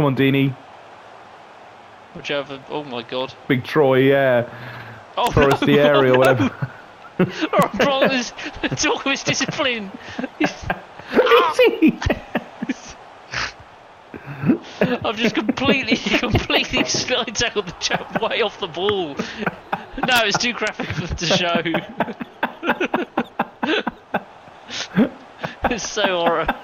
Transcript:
Come on, Deeney. Whichever. oh my god. Big Troy, yeah. Oh, Forestieri no, or whatever. oh, brothers, talk of his discipline. I've just completely, completely slide tackled the chap way off the ball. No, it's too graphic for to show. it's so horrible.